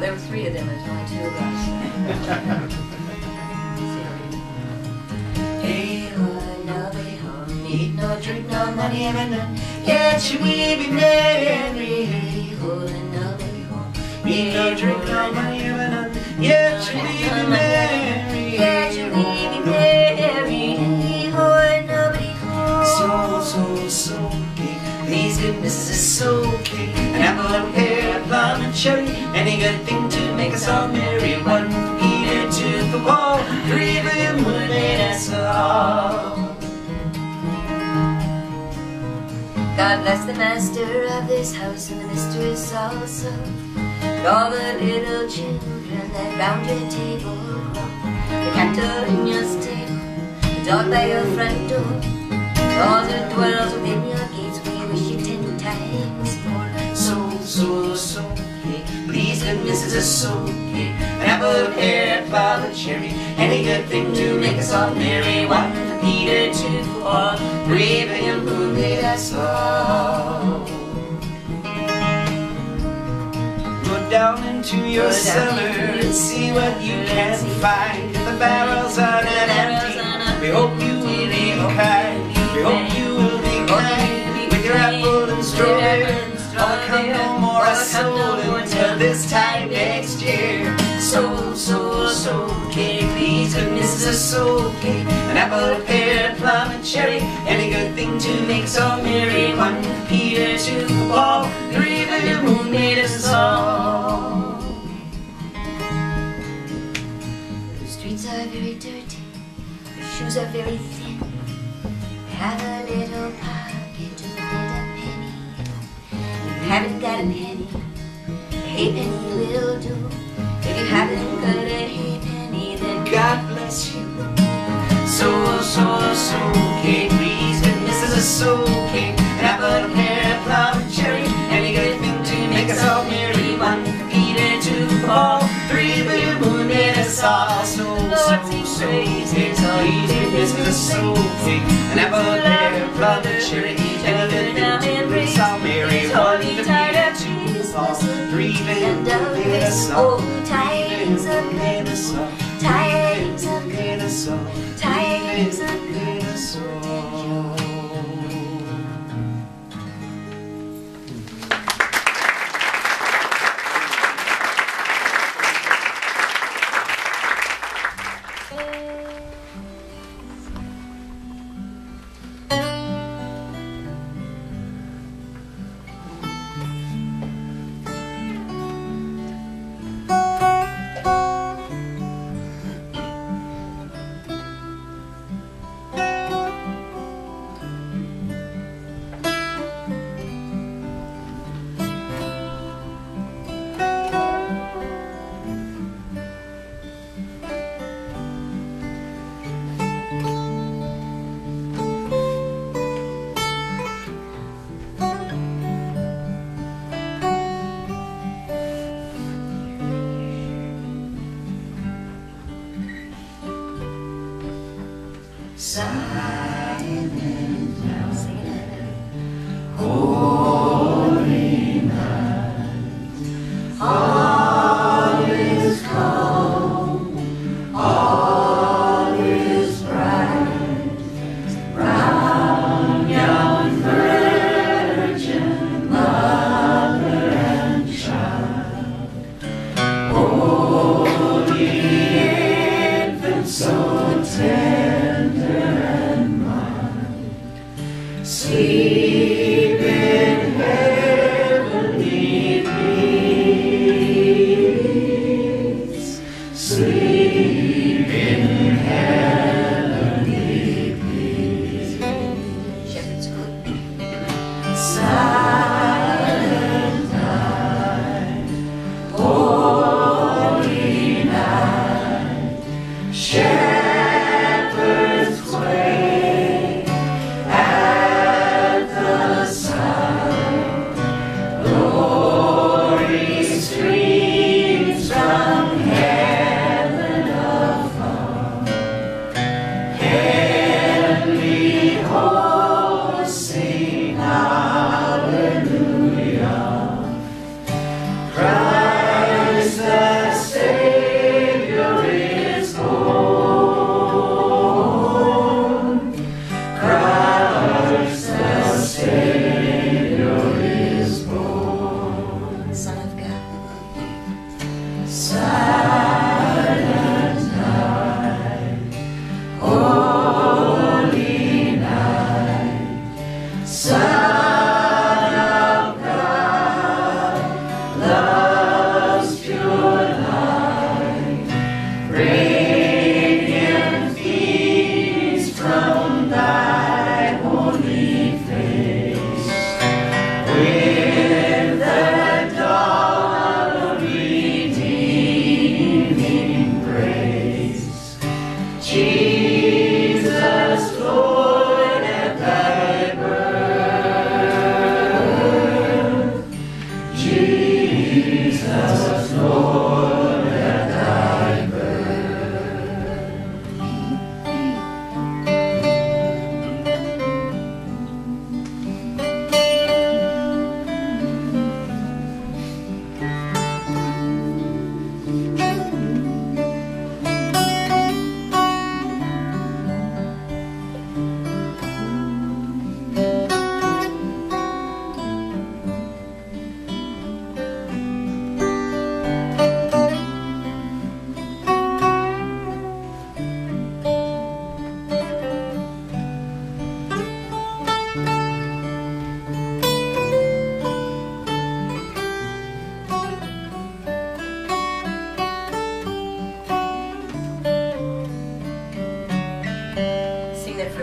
There were three of them. There's only two of us. Hey ho, no home, need no drink, no money, and none. Yet you will be merry. Hey ho, no be home, need no drink, no money, and none. Yet you will be merry. Yet you will be merry. Hey ho, no be home. So, so, so gay. These goodnesses is so gay. An apple, a pear, a plum, and cherry. Any good thing to make us all merry. One Peter, two for Paul, three for him who made us all. God bless the master of this house and the mistress also. And all the little children that round your table. The cattle in your stable, the dog by your front door. All who dwells within your gates, we wish you ten times more. So, so, so gay. These goodnesses are so. An apple, pear, a cherry. Any good thing to make us all merry. One for Peter, two for Paul, three for him who made us all. Go down into your Go cellar and see what you can find. in the barrels So, so, so gay. These goodnesses are so gay. An apple, a pear, a plum, and cherry. Any good thing to make all merry. One Peter, two Paul, three him who made us all. The streets are very dirty, the shoes are very thin. Have a little pocket to hold a penny. You haven't got a penny, a halfpenny will do. If you haven't a Bless you. So, so, so gay. These goodnesses are so gay. An apple, a pear, a plum, and cherry. Any good thing to make us all merry. One for Peter, two for Paul, three for him who made us all. So, so, so gay. These goodnesses are so gay. An apple, a pear, a plum, and cherry. Any good thing to make us all merry. One for Peter, two for Paul, three for him who made us all. Oh, of Made us all. Some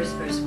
whispers